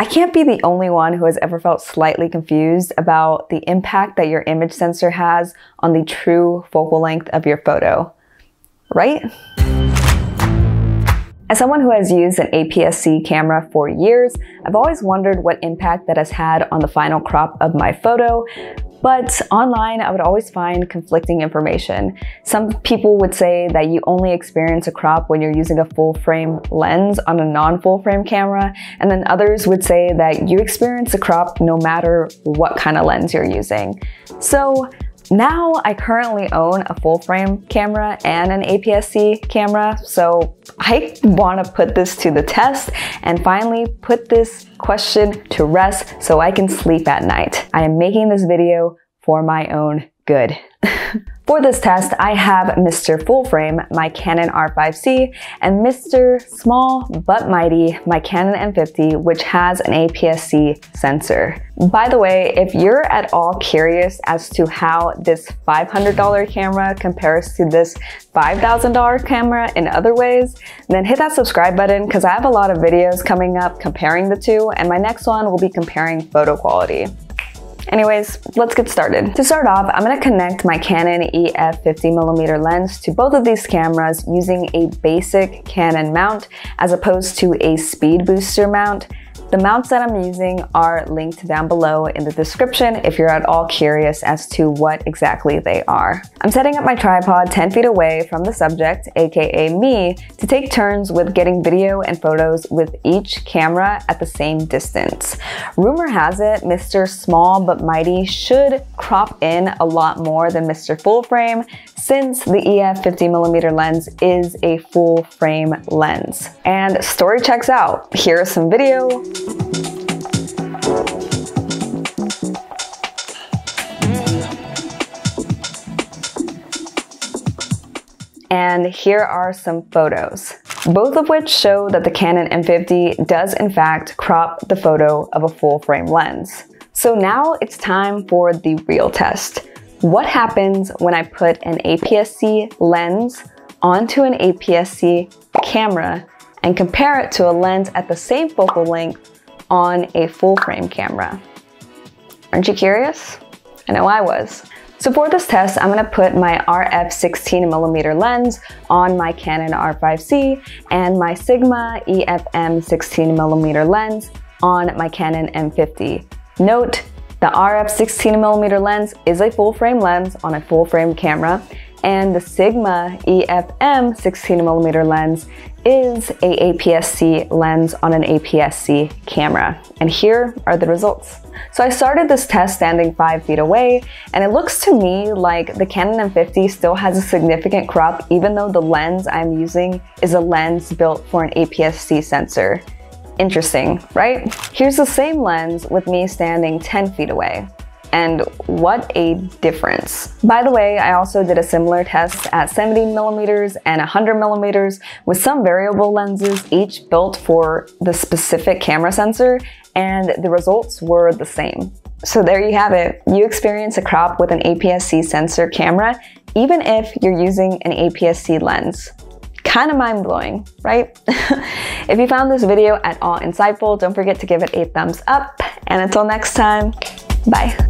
I can't be the only one who has ever felt slightly confused about the impact that your image sensor has on the true focal length of your photo, right? As someone who has used an APS-C camera for years, I've always wondered what impact that has had on the final crop of my photo, but online, I would always find conflicting information. Some people would say that you only experience a crop when you're using a full frame lens on a non-full frame camera, and then others would say that you experience a crop no matter what kind of lens you're using. So now I currently own a full frame camera and an APS-C camera, so I want to put this to the test and finally put this question to rest so I can sleep at night. I am making this video for my own good. For this test, I have Mr. Full Frame, my Canon R5C, and Mr. Small but Mighty, my Canon M50, which has an APS-C sensor. By the way, if you're at all curious as to how this $500 camera compares to this $5,000 camera in other ways, then hit that subscribe button because I have a lot of videos coming up comparing the two, and my next one will be comparing photo quality. Anyways, let's get started. To start off, I'm gonna connect my Canon EF 50mm lens to both of these cameras using a basic Canon mount as opposed to a speed booster mount the mounts that I'm using are linked down below in the description if you're at all curious as to what exactly they are. I'm setting up my tripod 10 feet away from the subject, aka me, to take turns with getting video and photos with each camera at the same distance. Rumor has it Mr. Small but Mighty should crop in a lot more than Mr. Full Frame since the EF 50mm lens is a full frame lens. And story checks out. Here is some video. And here are some photos, both of which show that the Canon M50 does in fact crop the photo of a full frame lens. So now it's time for the real test. What happens when I put an APS-C lens onto an APS-C camera and compare it to a lens at the same focal length on a full frame camera? Aren't you curious? I know I was. So for this test, I'm gonna put my RF 16mm lens on my Canon R5C and my Sigma EFM 16mm lens on my Canon M50. Note, the RF 16mm lens is a full frame lens on a full frame camera, and the Sigma EFM 16mm lens is a APS-C lens on an APS-C camera. And here are the results. So I started this test standing 5 feet away, and it looks to me like the Canon M50 still has a significant crop even though the lens I'm using is a lens built for an APS-C sensor. Interesting, right? Here's the same lens with me standing 10 feet away. And what a difference. By the way, I also did a similar test at 70 millimeters and 100 millimeters with some variable lenses, each built for the specific camera sensor, and the results were the same. So there you have it. You experience a crop with an APS-C sensor camera, even if you're using an APS-C lens kind of mind blowing, right? if you found this video at all insightful, don't forget to give it a thumbs up. And until next time, bye.